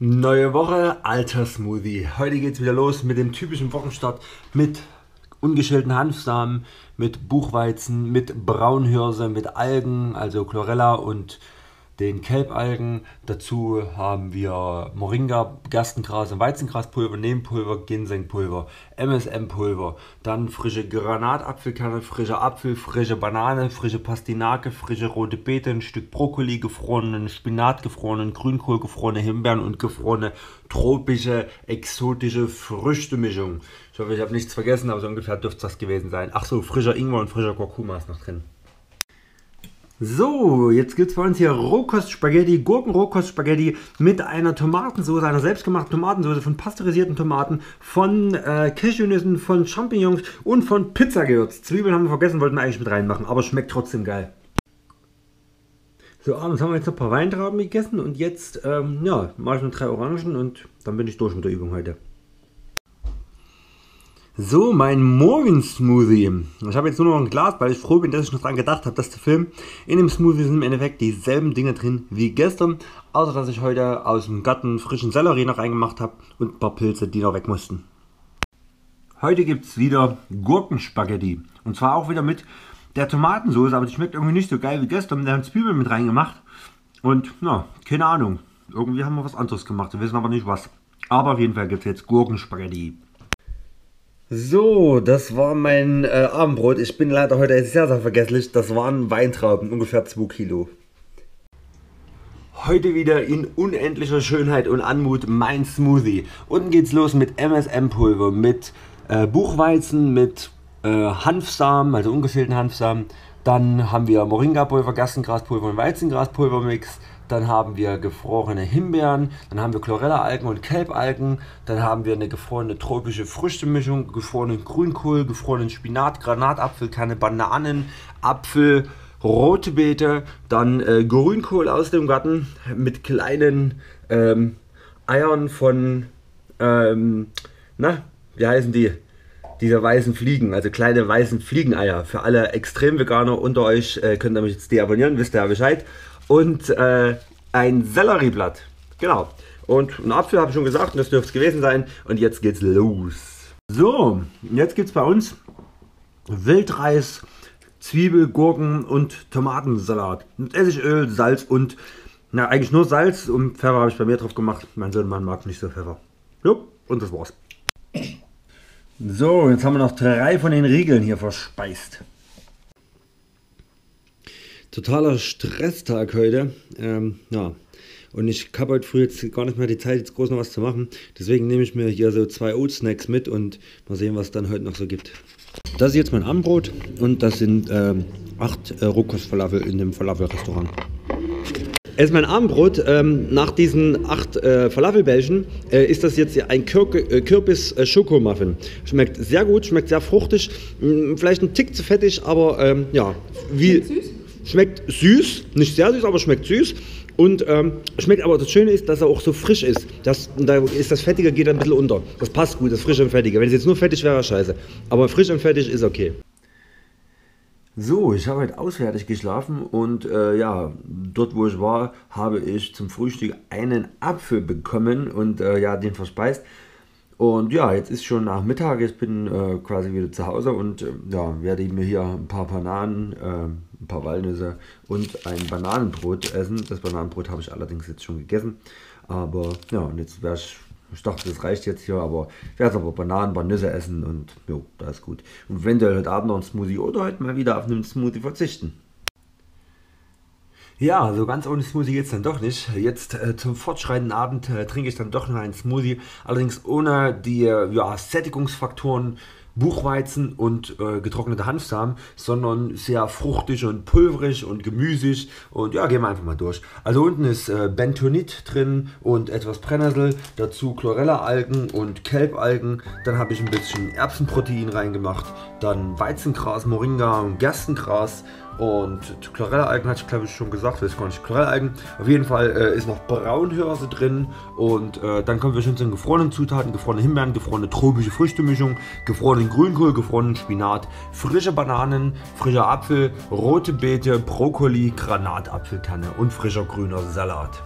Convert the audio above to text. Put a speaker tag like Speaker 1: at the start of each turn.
Speaker 1: Neue Woche, alter Smoothie. Heute geht's wieder los mit dem typischen Wochenstart mit ungeschälten Hanfsamen, mit Buchweizen, mit Braunhirse, mit Algen, also Chlorella und den Kelbalgen. Dazu haben wir Moringa, Gerstengras und Weizengraspulver, Nebenpulver, Ginsengpulver, MSM-Pulver, dann frische Granatapfelkerne, frischer Apfel, frische Banane, frische Pastinake, frische rote Beete, ein Stück Brokkoli, gefrorenen Spinat, gefrorenen Grünkohl, gefrorene Himbeeren und gefrorene tropische, exotische Früchtemischung. Ich hoffe, ich habe nichts vergessen, aber so ungefähr dürfte das gewesen sein. Ach so, frischer Ingwer und frischer Kurkuma ist noch drin. So, jetzt gibt es bei uns hier Rohkost-Spaghetti, Gurken-Rohkost-Spaghetti mit einer Tomatensauce, einer selbstgemachten Tomatensauce von pasteurisierten Tomaten, von äh, Cashewnüssen, von Champignons und von Pizzagewürz. Zwiebeln haben wir vergessen, wollten wir eigentlich mit reinmachen, aber schmeckt trotzdem geil. So, abends haben wir jetzt noch ein paar Weintrauben gegessen und jetzt, ähm, ja, mache ich noch drei Orangen und dann bin ich durch mit der Übung heute. So, mein Morgensmoothie. Ich habe jetzt nur noch ein Glas, weil ich froh bin, dass ich noch daran gedacht habe, das zu filmen. In dem Smoothie sind im Endeffekt dieselben Dinge drin wie gestern, außer dass ich heute aus dem Garten frischen Sellerie noch reingemacht habe und ein paar Pilze, die noch weg mussten. Heute gibt es wieder Gurkenspaghetti. Und zwar auch wieder mit der Tomatensauce, aber die schmeckt irgendwie nicht so geil wie gestern. Da haben Zwiebeln mit reingemacht. Und, ja, keine Ahnung. Irgendwie haben wir was anderes gemacht. Wir wissen aber nicht was. Aber auf jeden Fall gibt es jetzt Gurkenspaghetti. So, das war mein äh, Abendbrot. Ich bin leider heute sehr, sehr vergesslich. Das waren Weintrauben, ungefähr 2 Kilo. Heute wieder in unendlicher Schönheit und Anmut mein Smoothie. Unten geht's los mit MSM-Pulver, mit äh, Buchweizen, mit äh, Hanfsamen, also ungeschälten Hanfsamen. Dann haben wir Moringa-Pulver, Gerstengraspulver und Weizengraspulver-Mix dann haben wir gefrorene Himbeeren, dann haben wir Chlorella-Algen und Kelbalgen, dann haben wir eine gefrorene tropische Früchtemischung, gefrorenen Grünkohl, gefrorenen Spinat, Granatapfelkerne, Bananen, Apfel, rote Beete, dann äh, Grünkohl aus dem Garten mit kleinen ähm, Eiern von, ähm, na, wie heißen die? Diese weißen Fliegen, also kleine weißen Fliegeneier. Für alle Extremveganer unter euch äh, könnt ihr mich jetzt deabonnieren, wisst ihr ja Bescheid und äh, ein Sellerieblatt. Genau. Und ein Apfel habe ich schon gesagt, das dürfte es gewesen sein. Und jetzt geht's los. So, jetzt gibt es bei uns Wildreis, Zwiebel, Gurken und Tomatensalat. Mit Essigöl, Salz und, na eigentlich nur Salz und Pfeffer habe ich bei mir drauf gemacht. Mein Sohnemann mag nicht so Pfeffer. Jo, und das war's. So, jetzt haben wir noch drei von den Riegeln hier verspeist totaler Stresstag heute. Ähm, ja. Und ich habe heute früh jetzt gar nicht mehr die Zeit, jetzt groß noch was zu machen. Deswegen nehme ich mir hier so zwei Oat-Snacks mit und mal sehen, was es dann heute noch so gibt. Das ist jetzt mein Abendbrot und das sind ähm, acht äh, Rohkostfalafel in dem Falafel-Restaurant. Es ist mein Abendbrot. Ähm, nach diesen acht äh, Falafelbällchen äh, ist das jetzt ein Kür äh, Kürbis-Schokomuffin. Schmeckt sehr gut, schmeckt sehr fruchtig, mh, vielleicht ein Tick zu fettig, aber ähm, ja, wie. Süß? Schmeckt süß, nicht sehr süß, aber schmeckt süß. Und ähm, schmeckt aber das Schöne ist, dass er auch so frisch ist. Das, da ist das Fettige geht ein bisschen unter. Das passt gut, das Frische und Fettige. Wenn es jetzt nur fettig wäre, scheiße. Aber frisch und fettig ist okay. So, ich habe heute auswärtig geschlafen und äh, ja, dort wo ich war, habe ich zum Frühstück einen Apfel bekommen und äh, ja, den verspeist. Und ja, jetzt ist schon Nachmittag, ich bin äh, quasi wieder zu Hause und äh, ja, werde mir hier ein paar Bananen, äh, ein paar Walnüsse und ein Bananenbrot essen. Das Bananenbrot habe ich allerdings jetzt schon gegessen. Aber ja, und jetzt werde ich, ich dachte, das reicht jetzt hier, aber ich werde aber Bananen, ein Nüsse essen und jo, da ist gut. Und wenn du heute Abend noch ein Smoothie oder heute mal wieder auf einen Smoothie verzichten. Ja, so ganz ohne Smoothie geht es dann doch nicht. Jetzt äh, zum fortschreitenden Abend äh, trinke ich dann doch noch einen Smoothie, allerdings ohne die äh, ja, Sättigungsfaktoren Buchweizen und äh, getrocknete Hanfsamen, sondern sehr fruchtig und pulverig und gemüsig. Und ja, gehen wir einfach mal durch. Also unten ist äh, Bentonit drin und etwas Brennnessel, dazu Chlorella-Algen und Kelbalgen. Dann habe ich ein bisschen Erbsenprotein reingemacht, dann Weizengras, Moringa und Gerstengras und Chlorella-Algen hatte ich glaube ich schon gesagt, weiß gar nicht. Chlorella-Algen. Auf jeden Fall äh, ist noch Braunhirse drin. Und äh, dann kommen wir schon zu den gefrorenen Zutaten. Gefrorene Himbeeren, gefrorene tropische Früchtemischung, gefrorenen Grünkohl, gefrorenen Spinat, frische Bananen, frischer Apfel, rote Beete, Brokkoli, Granatapfelkerne und frischer grüner Salat.